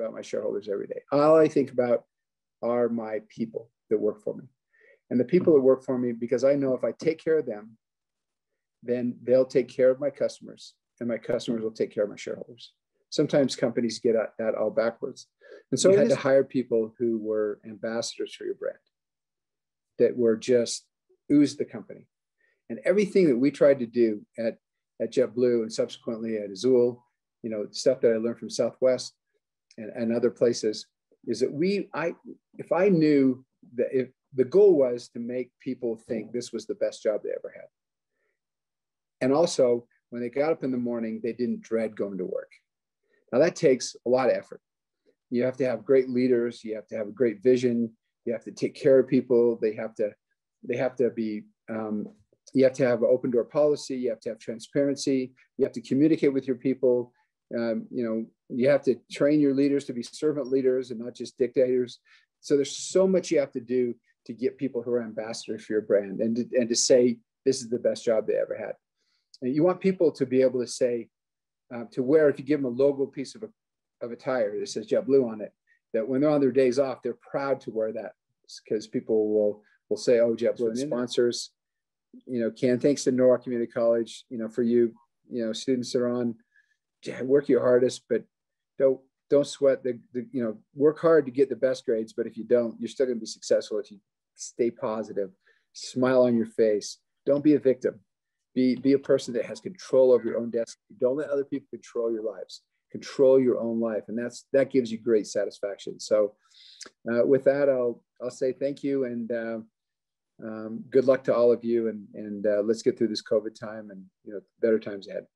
about my shareholders every day. All I think about are my people that work for me. And the people that work for me, because I know if I take care of them, then they'll take care of my customers and my customers will take care of my shareholders. Sometimes companies get at that all backwards. And so you had to hire people who were ambassadors for your brand, that were just ooze the company. And everything that we tried to do at, at JetBlue and subsequently at Azul, you know, stuff that I learned from Southwest and, and other places, is that we, I, if I knew that if the goal was to make people think this was the best job they ever had. And also, when they got up in the morning, they didn't dread going to work. Now, that takes a lot of effort. You have to have great leaders, you have to have a great vision, you have to take care of people, they have to, they have to be, um, you have to have an open door policy, you have to have transparency, you have to communicate with your people. Um, you know, you have to train your leaders to be servant leaders and not just dictators. So there's so much you have to do to get people who are ambassadors for your brand and to, and to say this is the best job they ever had. And you want people to be able to say, uh, to wear, if you give them a logo piece of a, of a tire that says JetBlue on it, that when they're on their days off, they're proud to wear that because people will will say, oh, JetBlue and sponsors, you know, Ken, thanks to Norwalk Community College, you know, for you, you know, students that are on, work your hardest, but don't don't sweat the, the, you know work hard to get the best grades but if you don't you're still going to be successful if you stay positive smile on your face. Don't be a victim. Be be a person that has control over your own destiny. Don't let other people control your lives. Control your own life and that's that gives you great satisfaction. So uh, with that i'll i'll say thank you and uh, um, good luck to all of you and and uh, let's get through this covid time and you know better times ahead